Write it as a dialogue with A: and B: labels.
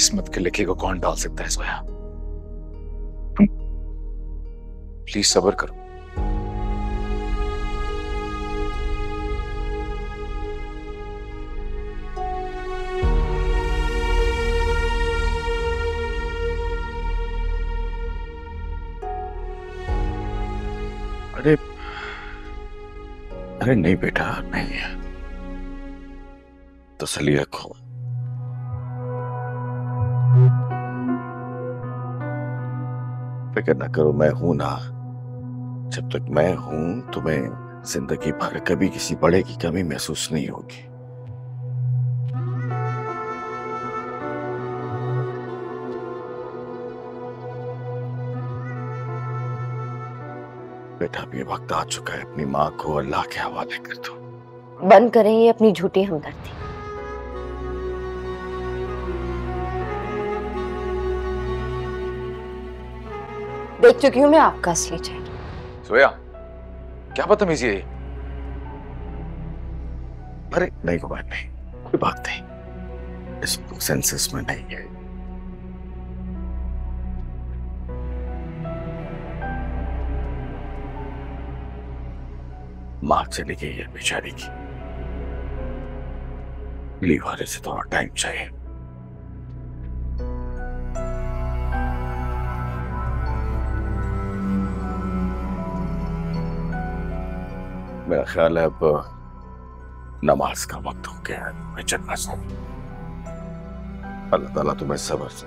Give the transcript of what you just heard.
A: किस्मत के लिखे को कौन डाल सकता है सोया? प्लीज़ सबर करो। अरे अरे नहीं बेटा, नहीं है। तसली फ़िक्र ना करो, मैं हूँ ना। जब तक मैं हूँ, तुम्हें ज़िंदगी भर कभी किसी बड़े की कमी महसूस नहीं होगी। बेटा, अब ये वक्त आ चुका है, अपनी माँ को अल्लाह के हवाले कर दो।
B: बंद करें, ये अपनी झूठी हमदर्दी। देख चुकी हूँ मैं आपका असली चेहरा।
A: सोया, क्या बदतमीजी है?
C: अरे, नहीं कुमार नहीं, कोई बात नहीं। इस सेंसेस में नहीं है। माँ चली गई है बेचारी की। लीव से थोड़ा टाइम चाहिए। मेरा ख्याल है अब नमाज़ का वक्त हो गया है। मैं चलना चाहिए अल्लाह ताला तुम्हें सबर से